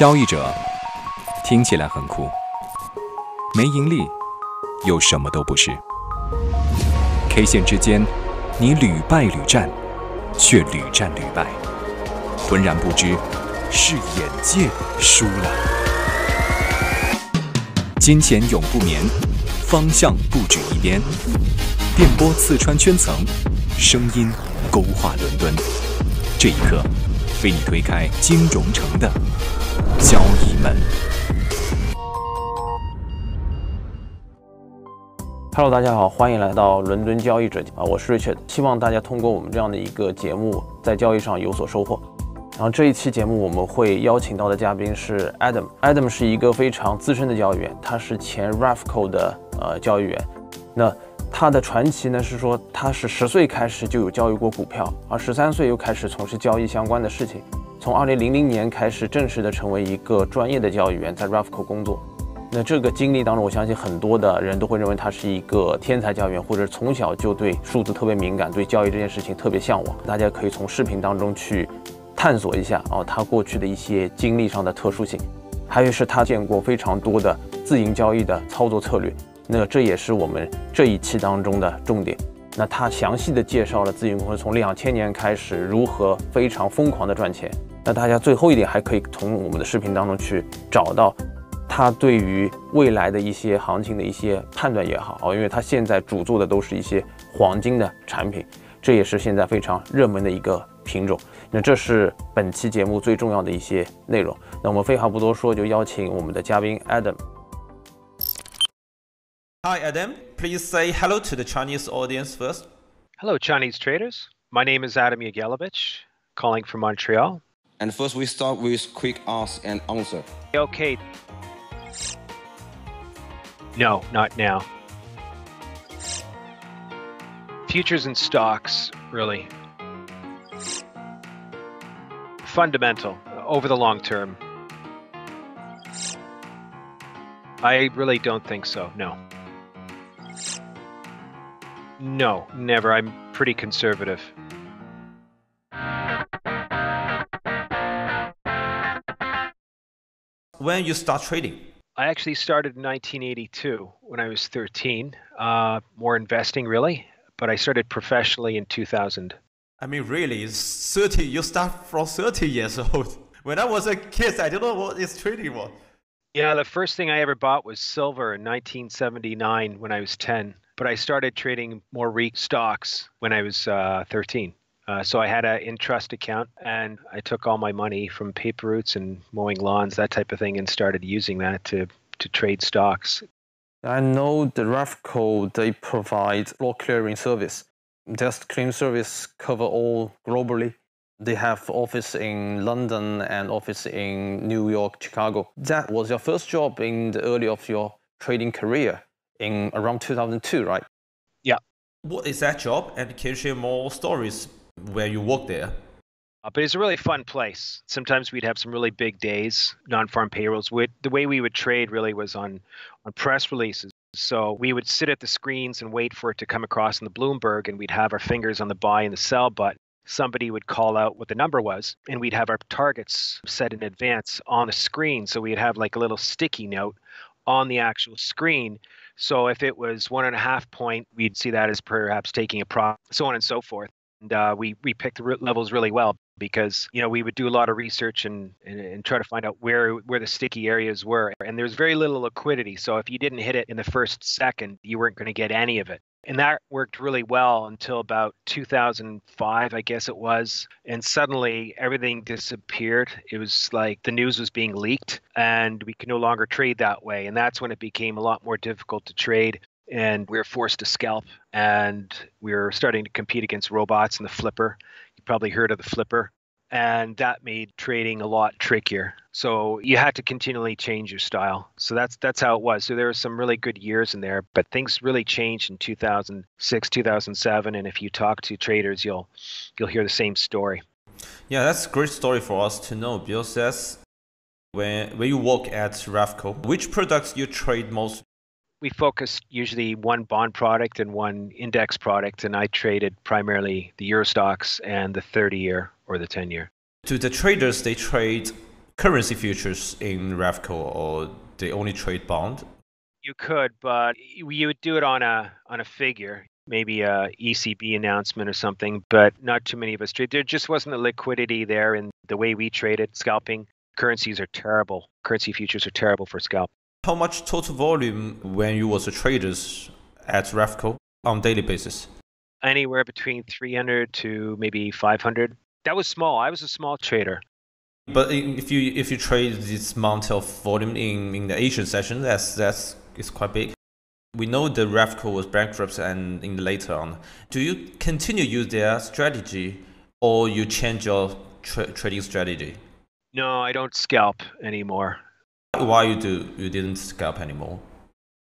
交易者听起来很酷，没盈利又什么都不是。K 线之间，你屡败屡战，却屡战屡败，浑然不知是眼界输了。金钱永不眠，方向不止一边。电波刺穿圈层，声音勾画伦敦。这一刻，为你推开金融城的交易门。Hello，大家好，欢迎来到伦敦交易者啊，我是 Richard，希望大家通过我们这样的一个节目，在交易上有所收获。然后这一期节目我们会邀请到的嘉宾是 Adam，Adam 是一个非常资深的交易员，他是前 Rafco 的呃交易员。那他的传奇呢是说，他是十岁开始就有交易过股票，而十三岁又开始从事交易相关的事情。从二零零零年开始正式的成为一个专业的交易员，在 Rafco 工作。那这个经历当中，我相信很多的人都会认为他是一个天才交易员，或者从小就对数字特别敏感，对交易这件事情特别向往。大家可以从视频当中去探索一下哦，他过去的一些经历上的特殊性，还有是他见过非常多的自营交易的操作策略。那这也是我们这一期当中的重点。那他详细的介绍了咨询公司从两千年开始如何非常疯狂的赚钱。那大家最后一点还可以从我们的视频当中去找到他对于未来的一些行情的一些判断也好，因为他现在主做的都是一些黄金的产品，这也是现在非常热门的一个品种。那这是本期节目最重要的一些内容。那我们废话不多说，就邀请我们的嘉宾 Adam。Hi, Adam. Please say hello to the Chinese audience first. Hello, Chinese traders. My name is Adam Jagiellowicz, calling from Montreal. And first, we start with quick ask and answer. Okay. No, not now. Futures and stocks, really. Fundamental, over the long term. I really don't think so, no. No, never. I'm pretty conservative. When you start trading? I actually started in 1982 when I was 13. Uh, more investing, really. But I started professionally in 2000. I mean, really, 30. You start from 30 years old. When I was a kid, I didn't know what is trading was. Yeah, the first thing I ever bought was silver in 1979 when I was 10 but I started trading more REIT stocks when I was uh, 13. Uh, so I had an Intrust account, and I took all my money from paper routes and mowing lawns, that type of thing, and started using that to to trade stocks. I know the Refco they provide block clearing service. Their clearing service cover all globally. They have office in London and office in New York, Chicago. That was your first job in the early of your trading career in around 2002, right? Yeah. What is that job? And can you share more stories where you work there? Uh, but it's a really fun place. Sometimes we'd have some really big days, non-farm payrolls. We'd, the way we would trade really was on on press releases. So we would sit at the screens and wait for it to come across in the Bloomberg, and we'd have our fingers on the buy and the sell button. Somebody would call out what the number was, and we'd have our targets set in advance on the screen. So we'd have like a little sticky note on the actual screen so if it was one and a half point, we'd see that as perhaps taking a profit, so on and so forth. And uh, we we picked the levels really well because you know we would do a lot of research and, and, and try to find out where where the sticky areas were. And there's very little liquidity, so if you didn't hit it in the first second, you weren't going to get any of it. And that worked really well until about 2005, I guess it was. And suddenly everything disappeared. It was like the news was being leaked and we could no longer trade that way. And that's when it became a lot more difficult to trade. And we were forced to scalp and we were starting to compete against robots and the flipper. You probably heard of the flipper and that made trading a lot trickier. So you had to continually change your style. So that's that's how it was. So there were some really good years in there, but things really changed in 2006, 2007, and if you talk to traders, you'll you'll hear the same story. Yeah, that's a great story for us to know because that's when when you work at Refco, which products you trade most? We focused usually one bond product and one index product, and I traded primarily the Euro Stoxx and the 30 year or the 10 year. To the traders, they trade currency futures in Refco or they only trade bond? You could, but you would do it on a on a figure, maybe a ECB announcement or something, but not too many of us trade. There just wasn't the liquidity there in the way we traded scalping. Currencies are terrible. Currency futures are terrible for scalp. How much total volume when you was a traders at Refco on daily basis? Anywhere between 300 to maybe 500. That was small. I was a small trader. But if you if you trade this amount of volume in, in the Asian session, that's that's it's quite big. We know the Refco was bankrupt and in the later on. Do you continue use their strategy or you change your tra trading strategy? No, I don't scalp anymore. Why you do you didn't scalp anymore?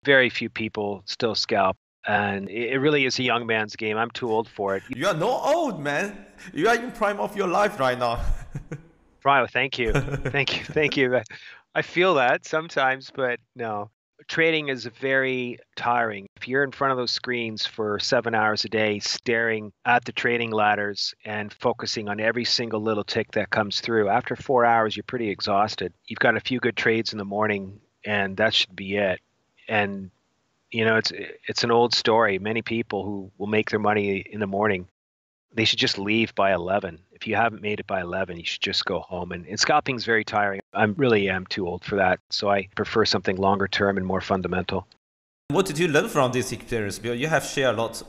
Very few people still scalp and it really is a young man's game. I'm too old for it. You are no old man. You are in prime of your life right now. Wow, thank you. thank you. Thank you. I feel that sometimes, but no. Trading is very tiring. If you're in front of those screens for seven hours a day, staring at the trading ladders and focusing on every single little tick that comes through, after four hours, you're pretty exhausted. You've got a few good trades in the morning, and that should be it. And you know, it's it's an old story. Many people who will make their money in the morning they should just leave by 11. If you haven't made it by 11, you should just go home. And, and scalping is very tiring. I really am too old for that. So I prefer something longer term and more fundamental. What did you learn from this experience, Bill? You have shared a lot.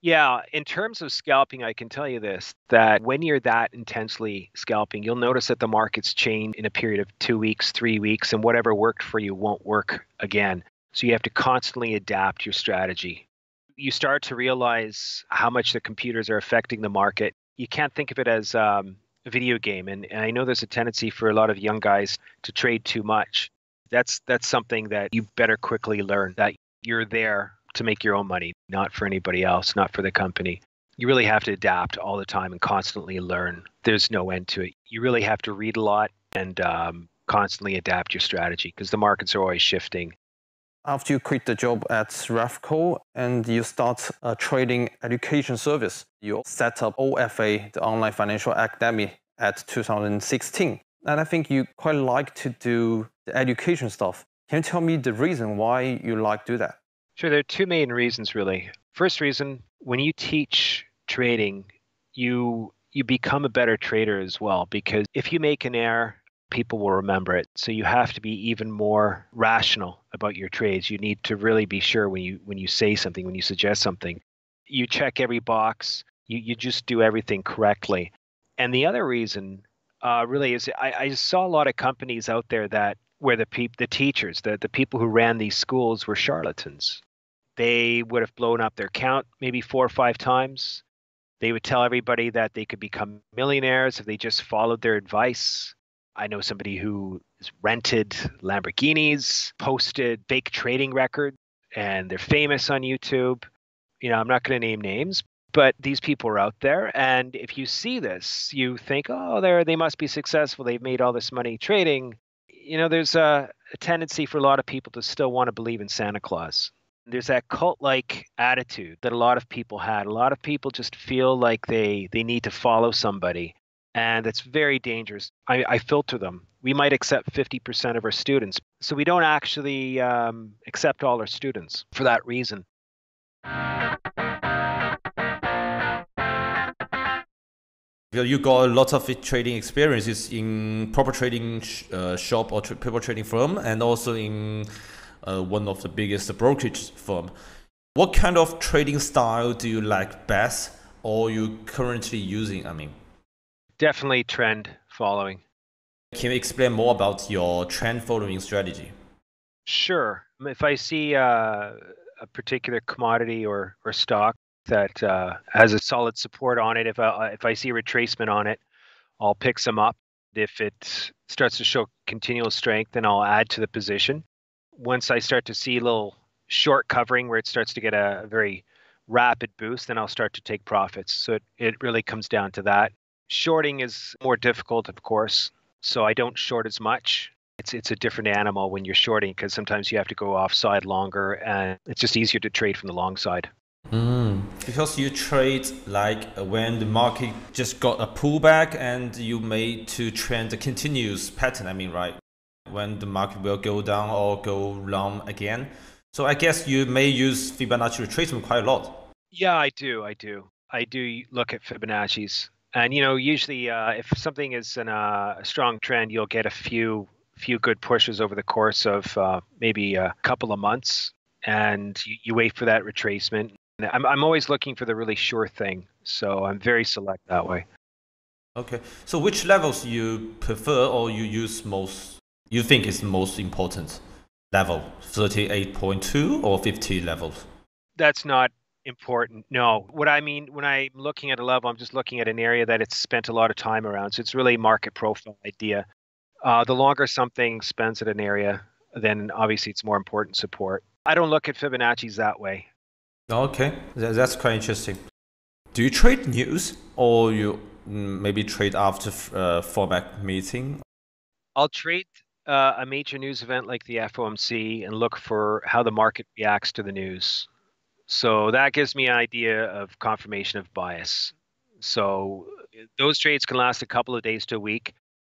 Yeah, in terms of scalping, I can tell you this that when you're that intensely scalping, you'll notice that the markets change in a period of two weeks, three weeks, and whatever worked for you won't work again. So you have to constantly adapt your strategy you start to realize how much the computers are affecting the market. You can't think of it as um, a video game, and, and I know there's a tendency for a lot of young guys to trade too much. That's that's something that you better quickly learn that you're there to make your own money, not for anybody else, not for the company. You really have to adapt all the time and constantly learn. There's no end to it. You really have to read a lot and um, constantly adapt your strategy because the markets are always shifting after you quit the job at Refco and you start a trading education service, you set up OFA, the Online Financial Academy, at 2016. And I think you quite like to do the education stuff. Can you tell me the reason why you like to do that? Sure, there are two main reasons really. First reason, when you teach trading, you you become a better trader as well because if you make an error people will remember it. So you have to be even more rational about your trades. You need to really be sure when you when you say something, when you suggest something. You check every box. You you just do everything correctly. And the other reason uh, really is I, I saw a lot of companies out there that where the peop, the teachers, the, the people who ran these schools were charlatans. They would have blown up their count maybe four or five times. They would tell everybody that they could become millionaires if they just followed their advice. I know somebody who has rented Lamborghinis, posted fake trading records, and they're famous on YouTube. You know, I'm not going to name names, but these people are out there. And if you see this, you think, oh, they they must be successful. They've made all this money trading. You know, there's a, a tendency for a lot of people to still want to believe in Santa Claus. There's that cult-like attitude that a lot of people had. A lot of people just feel like they they need to follow somebody and it's very dangerous. I, I, filter them. We might accept 50% of our students, so we don't actually um, accept all our students for that reason. You got a lot of trading experiences in proper trading sh uh, shop or tra proper trading firm, and also in uh, one of the biggest brokerage firm. What kind of trading style do you like best, or you currently using? I mean definitely trend following. Can you explain more about your trend following strategy? Sure. If I see uh, a particular commodity or, or stock that uh, has a solid support on it, if I, if I see a retracement on it, I'll pick some up. If it starts to show continual strength, then I'll add to the position. Once I start to see a little short covering where it starts to get a, a very rapid boost, then I'll start to take profits. So it, it really comes down to that. Shorting is more difficult, of course, so I don't short as much. It's it's a different animal when you're shorting because sometimes you have to go offside longer, and it's just easier to trade from the long side. Mm, because you trade like uh, when the market just got a pullback and you made to trend a continuous pattern. I mean, right? When the market will go down or go long again. So I guess you may use Fibonacci retracement quite a lot. Yeah, I do. I do. I do look at Fibonacci's, and you know, usually uh, if something is in a, strong trend, you'll get a few few good pushes over the course of uh, maybe a couple of months, and you, you wait for that retracement. I'm I'm always looking for the really sure thing, so I'm very select that way. Okay, so which levels you prefer or you use most? You think is the most important level, 38.2 or 50 levels? That's not important. No. What I mean when I'm looking at a level, I'm just looking at an area that it's spent a lot of time around. So it's really market profile idea. Uh, the longer something spends at an area, then obviously it's more important support. I don't look at Fibonacci's that way. Okay, that's quite interesting. Do you trade news or you mm, maybe trade after uh, FOMC meeting? I'll trade uh, a major news event like the FOMC and look for how the market reacts to the news. So that gives me an idea of confirmation of bias. So those trades can last a couple of days to a week.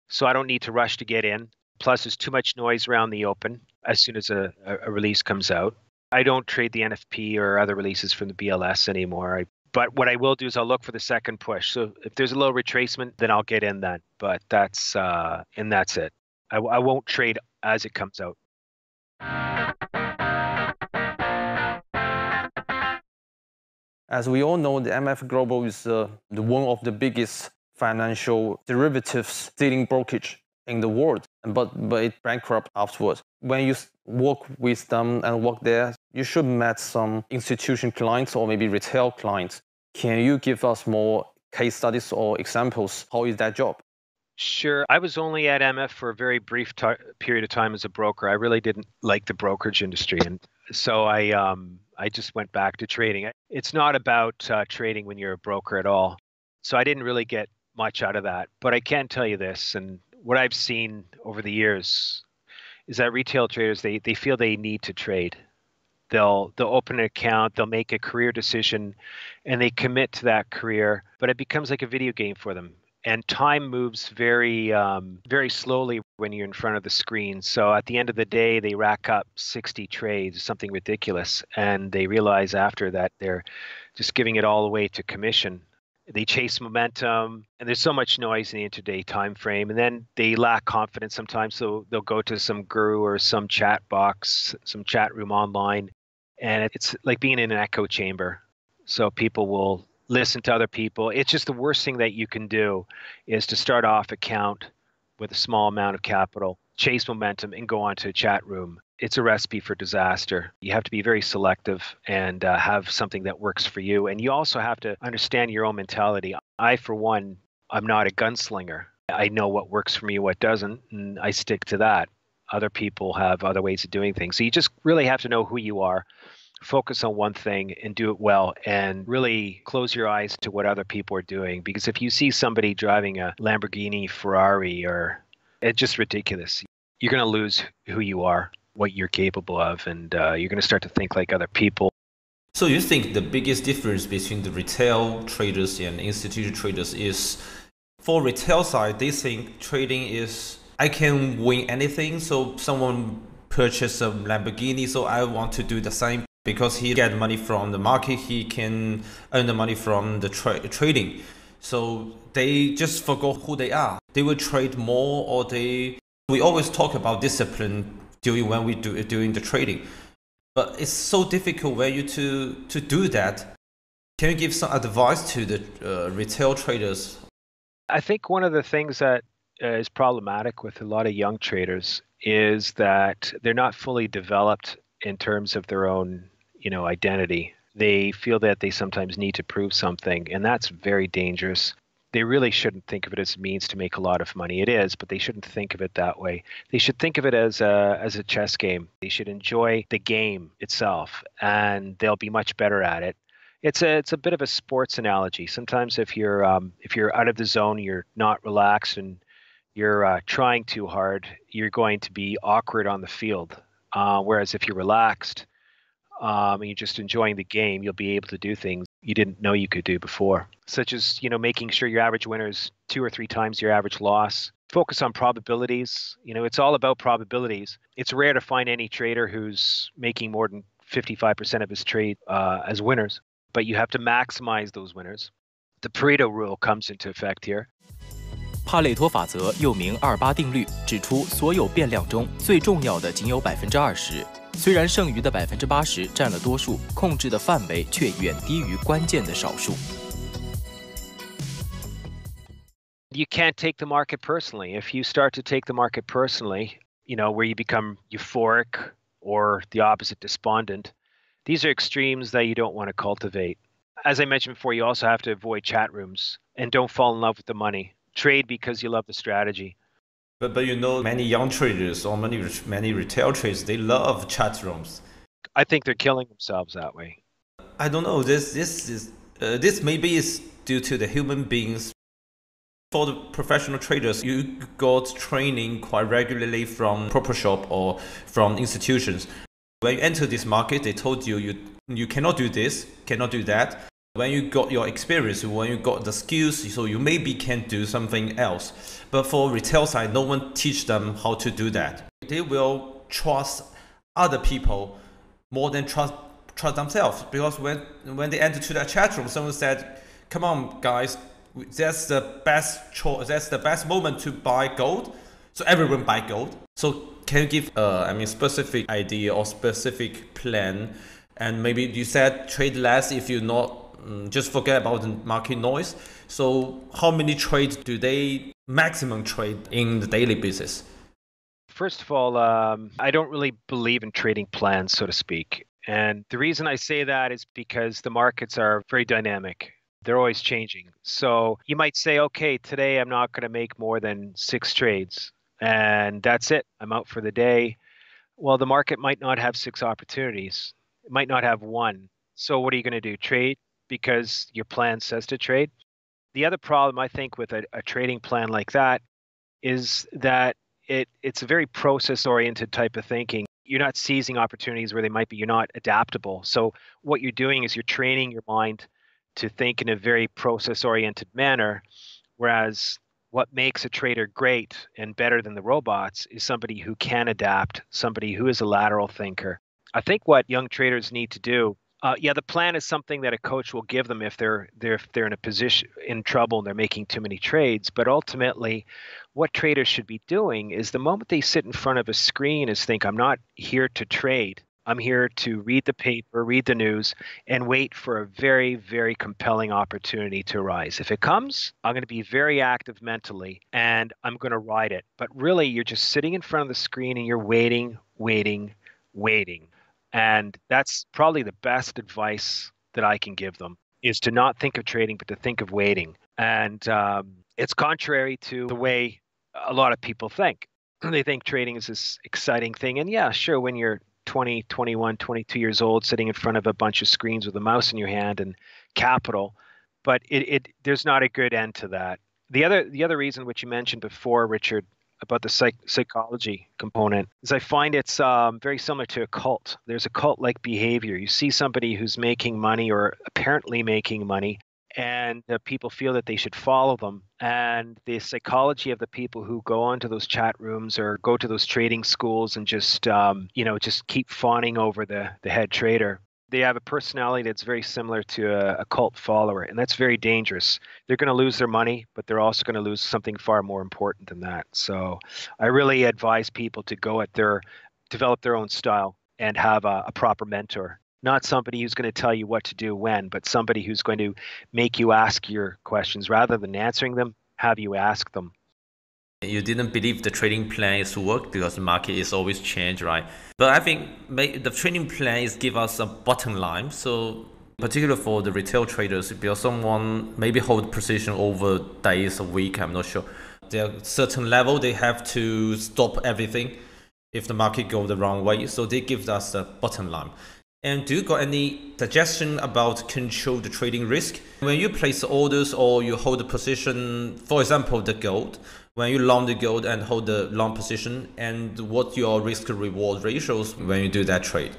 So I don't need to rush to get in. Plus, there's too much noise around the open as soon as a, a release comes out. I don't trade the NFP or other releases from the BLS anymore. I, but what I will do is I'll look for the second push. So if there's a little retracement, then I'll get in then. But that's uh, and that's it. I, I won't trade as it comes out. As we all know, the MF Global is uh, the one of the biggest financial derivatives dealing brokerage in the world, but, but it bankrupt afterwards. When you work with them and work there, you should meet some institution clients or maybe retail clients. Can you give us more case studies or examples? How is that job? Sure. I was only at MF for a very brief t- period of time as a broker. I really didn't like the brokerage industry, and so I um, I just went back to trading. It's not about uh, trading when you're a broker at all. So I didn't really get much out of that. But I can tell you this, and what I've seen over the years is that retail traders they they feel they need to trade. They'll they'll open an account, they'll make a career decision, and they commit to that career. But it becomes like a video game for them and time moves very um, very slowly when you're in front of the screen. So at the end of the day they rack up 60 trades something ridiculous and they realize after that they're just giving it all away to commission. They chase momentum and there's so much noise in the intraday time frame and then they lack confidence sometimes so they'll go to some guru or some chat box some chat room online and it's like being in an echo chamber. So people will listen to other people. It's just the worst thing that you can do is to start off account with a small amount of capital, chase momentum, and go onto a chat room. It's a recipe for disaster. You have to be very selective and uh, have something that works for you. And you also have to understand your own mentality. I, for one, I'm not a gunslinger. I know what works for me, what doesn't, and I stick to that. Other people have other ways of doing things. So you just really have to know who you are focus on one thing and do it well and really close your eyes to what other people are doing because if you see somebody driving a Lamborghini, Ferrari or it's just ridiculous. You're going to lose who you are, what you're capable of and uh, you're going to start to think like other people. So you think the biggest difference between the retail traders and institutional traders is for retail side they think trading is I can win anything so someone purchase a Lamborghini so I want to do the same because he get money from the market he can earn the money from the tra- trading. So they just forgot who they are. They will trade more or they we always talk about discipline during when we do doing the trading. But it's so difficult for you to to do that. Can you give some advice to the uh, retail traders? I think one of the things that uh, problematic with a lot of young traders is that they're not fully developed in terms of their own you know identity. They feel that they sometimes need to prove something and that's very dangerous. They really shouldn't think of it as a means to make a lot of money. It is but they shouldn't think of it that way. They should think of it as a as a chess game. They should enjoy the game itself and they'll be much better at it. It's a it's a bit of a sports analogy. Sometimes if you're um, if you're out of the zone you're not relaxed and you're uh, trying too hard you're going to be awkward on the field. Uh, whereas if you're relaxed um, and you're just enjoying the game, you'll be able to do things you didn't know you could do before, such as you know making sure your average winner is two or three times your average loss. Focus on probabilities. You know, it's all about probabilities. It's rare to find any trader who's making more than 55% of his trade uh, as winners, but you have to maximize those winners. The Pareto rule comes into effect here. 帕累托法则又名二八定律，指出所有变量中最重要的仅有百分之二十。 虽然剩余的百分之八十占了多数，控制的范围却远低于关键的少数。You can't take the market personally. If you start to take the market personally, you know, where you become euphoric or the opposite, despondent, these are extremes that you don't want to cultivate. As I mentioned before, you also have to avoid chat rooms and don't fall in love with the money trade because you love the strategy. But but you know, many young traders or many many retail traders they love chat rooms. I think they're killing themselves that way. I don't know. This this is uh, this maybe is due to the human beings. For the professional traders, you got training quite regularly from proper shop or from institutions. When you enter this market, they told you you you cannot do this, cannot do that when you got your experience, when you got the skills, so you maybe can do something else. But for retail side, no one teach them how to do that. They will trust other people more than trust trust themselves because when when they enter to that chat room, someone said, "Come on, guys, that's the best choice. That's the best moment to buy gold." So everyone buy gold. So can you give uh, I mean specific idea or specific plan? And maybe you said trade less if you're not um, just forget about the market noise. So, how many trades do they maximum trade in the daily basis? First of all, um, I don't really believe in trading plans, so to speak. And the reason I say that is because the markets are very dynamic. They're always changing. So you might say, okay, today I'm not going to make more than six trades, and that's it. I'm out for the day. Well, the market might not have six opportunities, it might not have one. So what are you going to do? Trade because your plan says to trade. The other problem I think with a, a trading plan like that is that it it's a very process oriented type of thinking. You're not seizing opportunities where they might be. You're not adaptable. So what you're doing is you're training your mind to think in a very process oriented manner, whereas what makes a trader great and better than the robots is somebody who can adapt, somebody who is a lateral thinker. I think what young traders need to do uh, yeah, the plan is something that a coach will give them if they're they're if they're in a position in trouble and they're making too many trades. But ultimately, what traders should be doing is the moment they sit in front of a screen is think, I'm not here to trade. I'm here to read the paper, read the news, and wait for a very, very compelling opportunity to arise. If it comes, I'm going to be very active mentally and I'm going to ride it. But really, you're just sitting in front of the screen and you're waiting, waiting, waiting. And that's probably the best advice that I can give them is to not think of trading, but to think of waiting. And um, it's contrary to the way a lot of people think. They think trading is this exciting thing. And yeah, sure, when you're 20, 21, 22 years old, sitting in front of a bunch of screens with a mouse in your hand and capital, but it, it there's not a good end to that. The other the other reason which you mentioned before, Richard, about the psych- psychology component is I find it's um, very similar to a cult. There's a cult like behavior. You see somebody who's making money or apparently making money, and uh, people feel that they should follow them. And the psychology of the people who go onto those chat rooms or go to those trading schools and just, um, you know, just keep fawning over the, the head trader they have a personality that's very similar to a, a cult follower, and that's very dangerous. They're going to lose their money, but they're also going to lose something far more important than that. So, I really advise people to go at their develop their own style and have a, a proper mentor. Not somebody who's going to tell you what to do when, but somebody who's going to make you ask your questions rather than answering them. Have you ask them? You didn't believe the trading plan is work because the market is always change, right? But I think the trading plan is give us a bottom line. So particularly for the retail traders, if someone maybe hold position over days, a week, I'm not sure. There are certain level they have to stop everything if the market go the wrong way. So they give us the bottom line. And do you got any suggestion about control the trading risk? When you place orders or you hold a position, for example, the gold, when you long the gold and hold the long position and what your risk reward ratios when you do that trade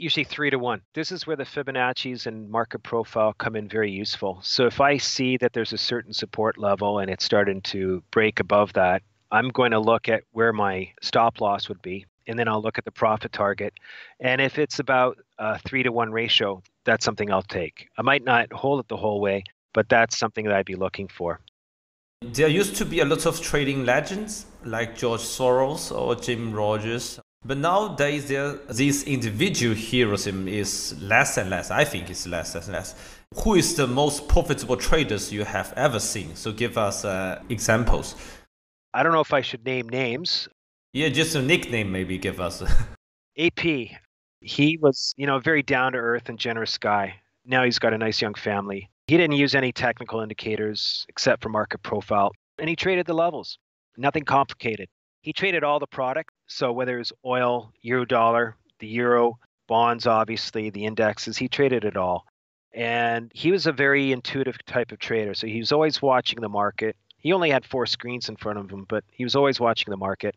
Usually three to one. This is where the Fibonacci's and market profile come in very useful. So if I see that there's a certain support level and it's starting to break above that, I'm going to look at where my stop loss would be, and then I'll look at the profit target. And if it's about a three to one ratio, that's something I'll take. I might not hold it the whole way, but that's something that I'd be looking for. There used to be a lot of trading legends like George Soros or Jim Rogers. But nowadays, there this individual heroism is less and less. I think it's less and less. Who is the most profitable traders you have ever seen? So give us uh, examples. I don't know if I should name names. Yeah, just a nickname, maybe give us. AP, he was, you know, a very down to earth and generous guy. Now he's got a nice young family. He didn't use any technical indicators except for market profile, and he traded the levels. Nothing complicated. He traded all the product. So whether it's oil, euro dollar, the euro, bonds, obviously, the indexes, he traded it all. And he was a very intuitive type of trader. So he was always watching the market. He only had four screens in front of him, but he was always watching the market.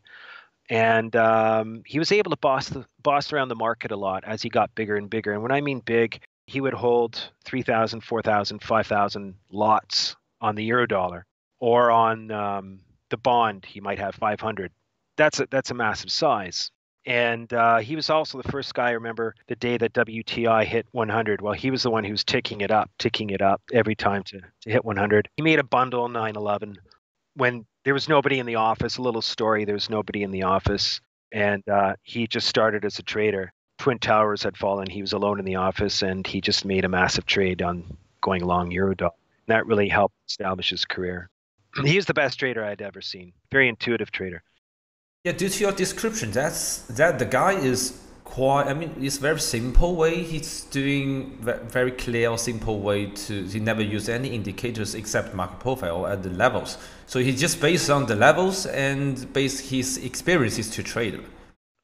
And um, he was able to boss, the, boss around the market a lot as he got bigger and bigger. And when I mean big, he would hold 3,000, 4,000, 5,000 lots on the euro dollar or on um, the bond, he might have 500. That's a, that's a massive size. And uh, he was also the first guy I remember the day that WTI hit 100. Well, he was the one who was ticking it up, ticking it up every time to, to hit 100. He made a bundle 9 11 when there was nobody in the office. A little story there was nobody in the office. And uh, he just started as a trader. Twin Towers had fallen. He was alone in the office and he just made a massive trade on going long Eurodollar. That really helped establish his career. He's the best trader I'd ever seen. Very intuitive trader. Yeah, due to your description, that's that the guy is quite. I mean, it's very simple way. He's doing very clear, simple way to. He never use any indicators except market profile at the levels. So he just based on the levels and based his experiences to trade.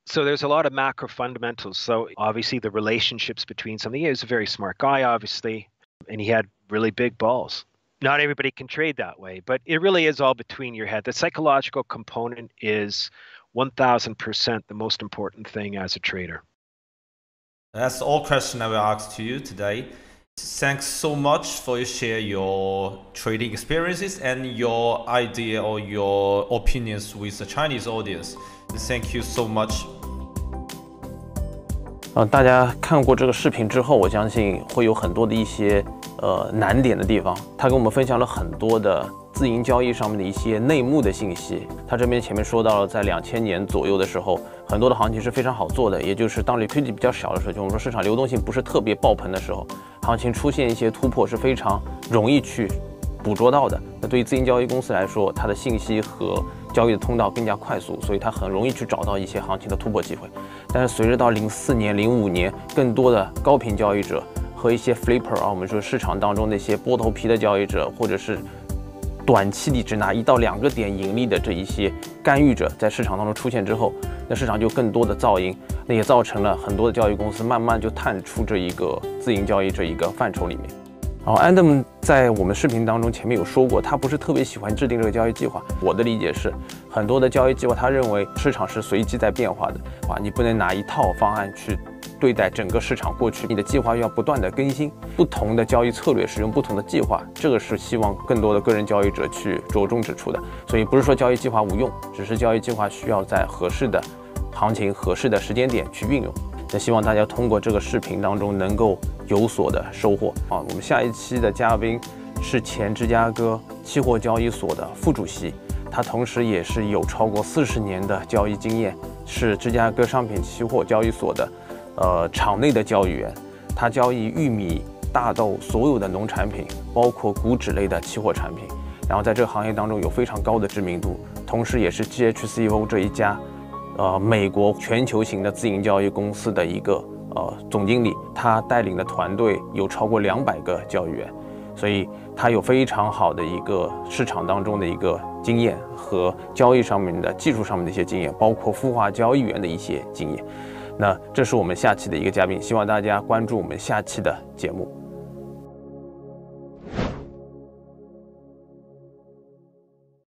So there's a lot of macro fundamentals. So obviously the relationships between something. He was a very smart guy, obviously, and he had really big balls not everybody can trade that way, but it really is all between your head. The psychological component is 1000% the most important thing as a trader. That's all question I will ask to you today. Thanks so much for you share your trading experiences and your idea or your opinions with the Chinese audience. Thank you so much. 呃，大家看过这个视频之后，我相信会有很多的一些呃，难点的地方，他跟我们分享了很多的自营交易上面的一些内幕的信息。他这边前面说到了，在两千年左右的时候，很多的行情是非常好做的，也就是当 liquidity 比较小的时候，就我们说市场流动性不是特别爆棚的时候，行情出现一些突破是非常容易去捕捉到的。那对于自营交易公司来说，它的信息和交易的通道更加快速，所以它很容易去找到一些行情的突破机会。但是随着到零四年、零五年，更多的高频交易者。和一些 flipper 啊，我们说市场当中那些剥头皮的交易者，或者是短期里只拿一到两个点盈利的这一些干预者，在市场当中出现之后，那市场就更多的噪音，那也造成了很多的交易公司慢慢就探出这一个自营交易这一个范畴里面。然后 Adam 在我们视频当中前面有说过，他不是特别喜欢制定这个交易计划。我的理解是，很多的交易计划，他认为市场是随机在变化的，啊，你不能拿一套方案去。对待整个市场，过去你的计划要不断的更新，不同的交易策略使用不同的计划，这个是希望更多的个人交易者去着重指出的。所以不是说交易计划无用，只是交易计划需要在合适的行情、合适的时间点去运用。那希望大家通过这个视频当中能够有所的收获啊！我们下一期的嘉宾是前芝加哥期货交易所的副主席，他同时也是有超过四十年的交易经验，是芝加哥商品期货交易所的。呃，场内的交易员，他交易玉米、大豆所有的农产品，包括谷脂类的期货产品，然后在这个行业当中有非常高的知名度，同时也是 GHCO 这一家，呃，美国全球型的自营交易公司的一个呃总经理，他带领的团队有超过两百个交易员，所以他有非常好的一个市场当中的一个经验和交易上面的技术上面的一些经验，包括孵化交易员的一些经验。那这是我们下期的一个嘉宾，希望大家关注我们下期的节目。